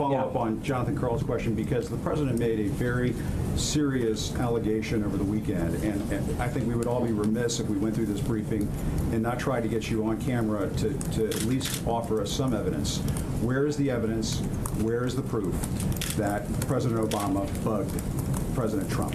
follow Yeah. up on Jonathan Karl's question because the president made a very serious allegation over the weekend, and, and I think we would all be remiss if we went through this briefing and not try to get you on camera to, to at least offer us some evidence. Where is the evidence? Where is the proof that President Obama bugged President Trump?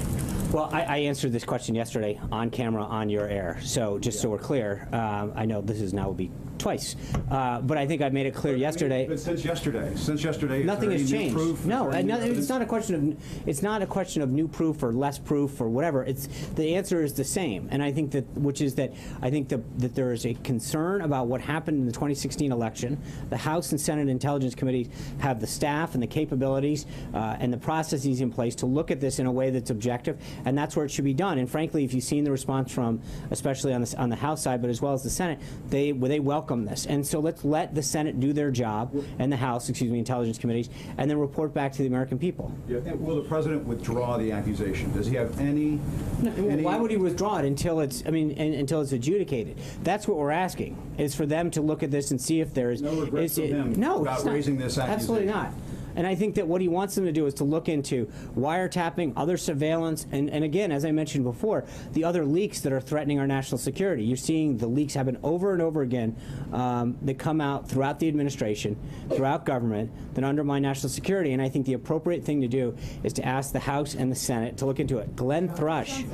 Well, I, I answered this question yesterday on camera on your air. So just so we're clear, um, I know this is now will be twice, uh, but I think I made it clear yesterday. But since yesterday, since yesterday, Nothing has changed. proof? No, any no, it's not a question of it's not a question of new proof or less proof or whatever. It's the answer is the same, and I think that which is that I think that that there is a concern about what happened in the 2016 election. The House and Senate Intelligence Committees have the staff and the capabilities uh, and the processes in place to look at this in a way that's objective, and that's where it should be done. And frankly, if you've seen the response from, especially on the on the House side, but as well as the Senate, they they welcome this, and so let's let the Senate do their job and the House, excuse me, Intelligence Committees, and then report back to the American people. Yeah, Will the president withdraw the accusation? Does he have any? any- Why would he withdraw it until it's, I mean, and, until it's adjudicated? That's what we're asking, is for them to look at this and see if there is. No regrets is it- him no, about not. raising this Absolutely not. And I think that what he wants them to do is to look into wiretapping, other surveillance, and, and again, as I mentioned before, the other leaks that are threatening our national security. You're seeing the leaks happen over and over again um, that come out throughout the administration, throughout government, that undermine national security. And I think the appropriate thing to do is to ask the House and the Senate to look into it. Glenn Thrush